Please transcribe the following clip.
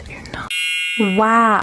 of your nose. Wow.